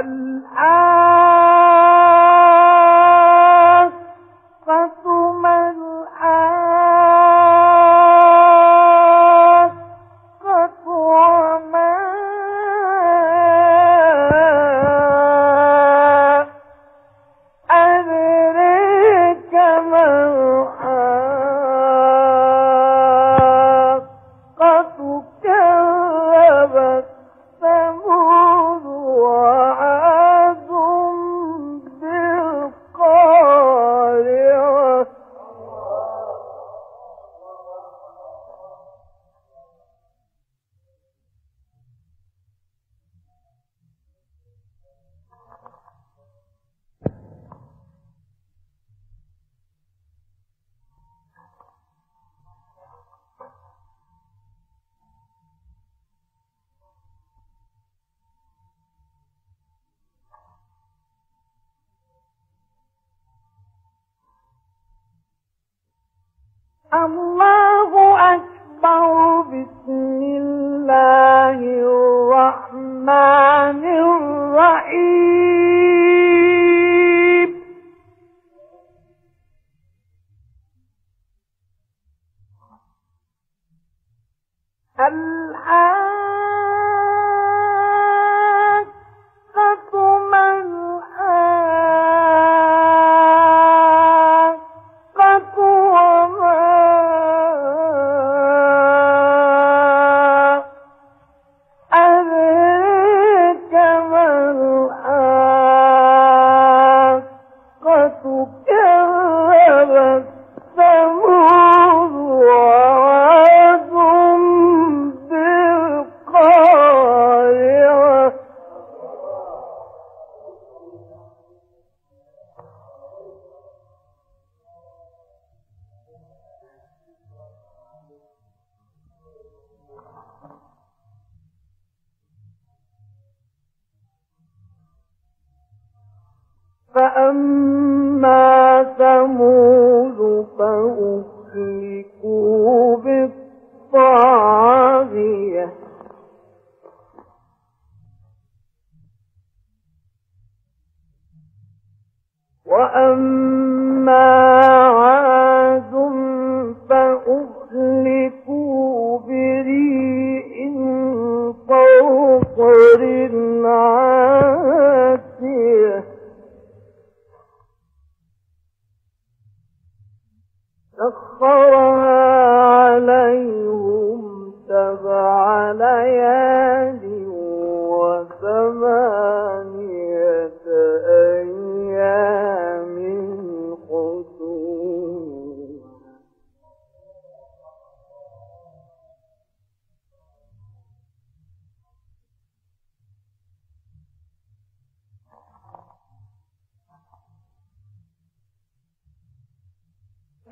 الآن الله أكبر بسم الله الرحمن الرحيم. الحمد فأما ثمود فأهلكوا بالطاغية وأما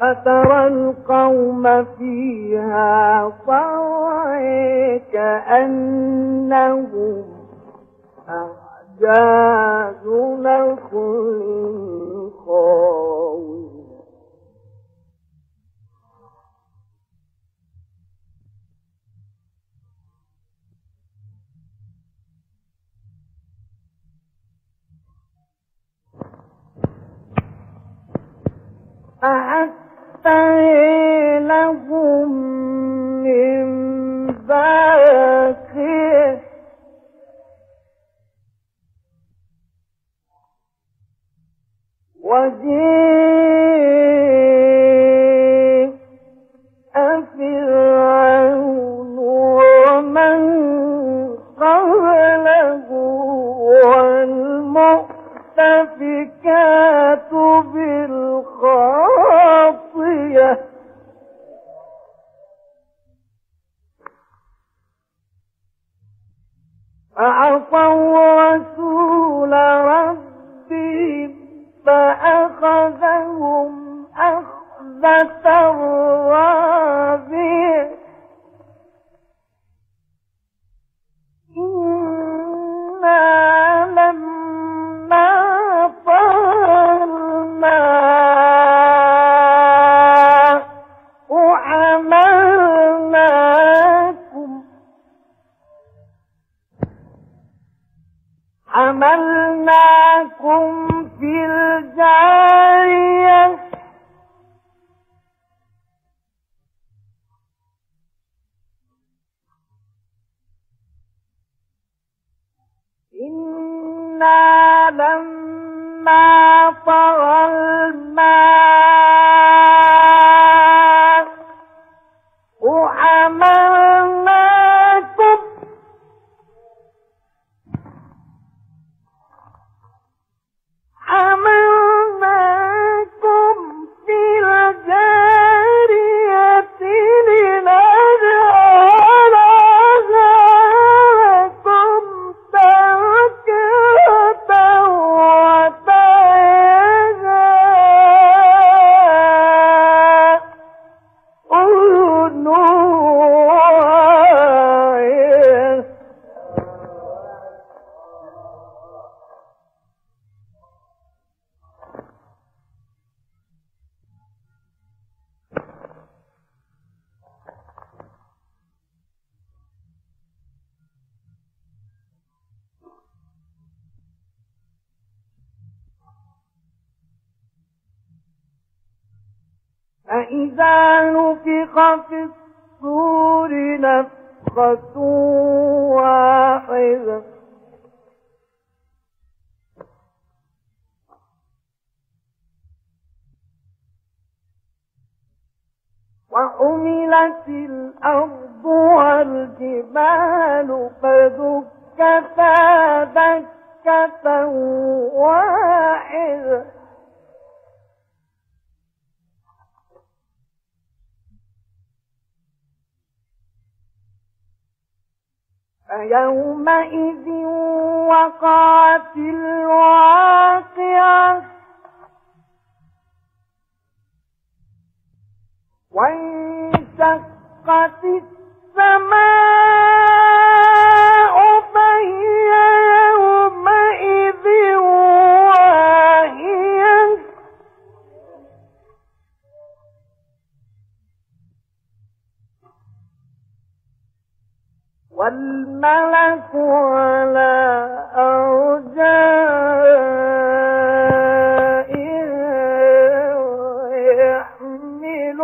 فترى القوم فيها صرعا كأنهم أعجاز نخل خاص. يستحي إيه لهم فإذا نفخ في الصور نفخة واحدة. وحملت الأرض والجبال فدكتا دكة واحدة. فيومئذ وقعت الواقعة. والملك على أرجائها ويحمل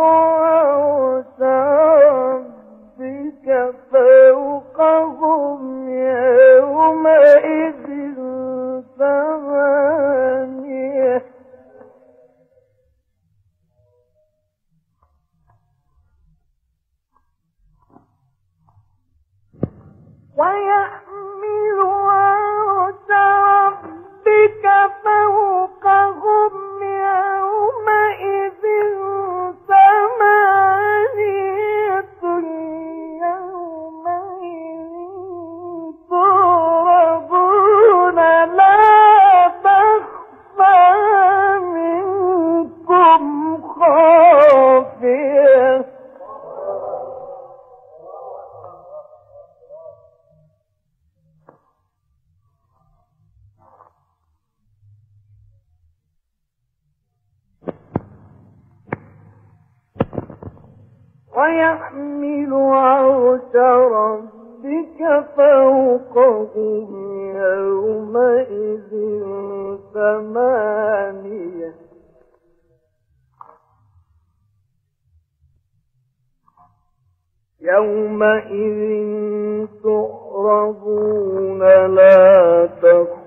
ويحمل عرش ربك فوقهم يومئذ ثمانية. يومئذ تعرضون لا تخفى